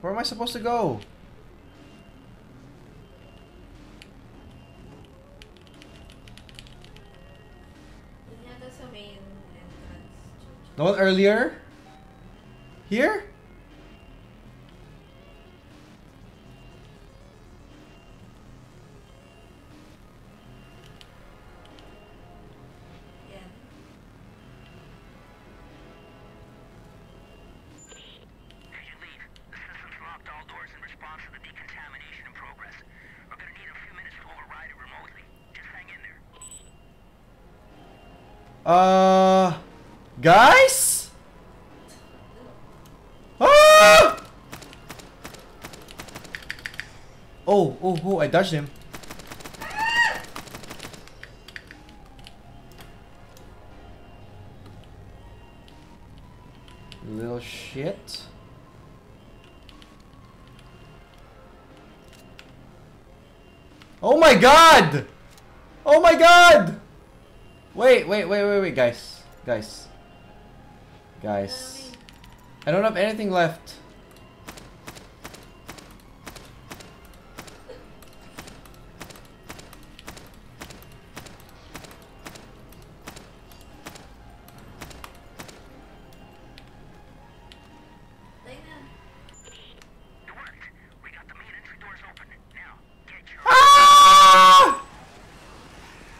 Where am I supposed to go? Yun yata sa main entrance. The one earlier? Here? In response to the decontamination in progress. We're gonna need a few minutes to override it remotely. Just hang in there. Uh, guys? Ah! Oh, oh, oh, I dodged him. Little shit. Oh my god! Oh my god! Wait, wait, wait, wait, wait, guys. Guys. Guys. I don't have anything left.